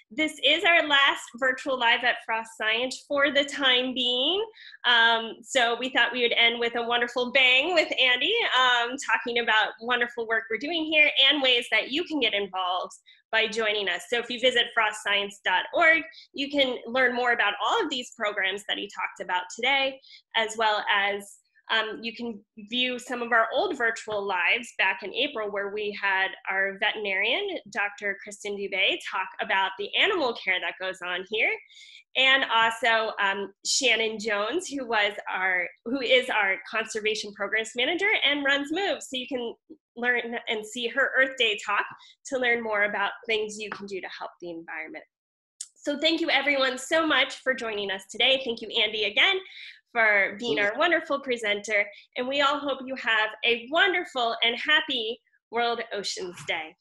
This is our last virtual live at Frost Science for the time being. Um, so we thought we would end with a wonderful bang with Andy, um, talking about wonderful work we're doing here and ways that you can get involved by joining us. So if you visit frostscience.org, you can learn more about all of these programs that he talked about today, as well as um, you can view some of our old virtual lives back in April where we had our veterinarian, Dr. Kristen Dubé, talk about the animal care that goes on here. And also um, Shannon Jones, who was our, who is our conservation programs manager and runs Move. So you can learn and see her Earth Day talk to learn more about things you can do to help the environment. So thank you everyone so much for joining us today. Thank you, Andy, again for being mm-hmm. our wonderful presenter. And we all hope you have a wonderful and happy World Oceans Day.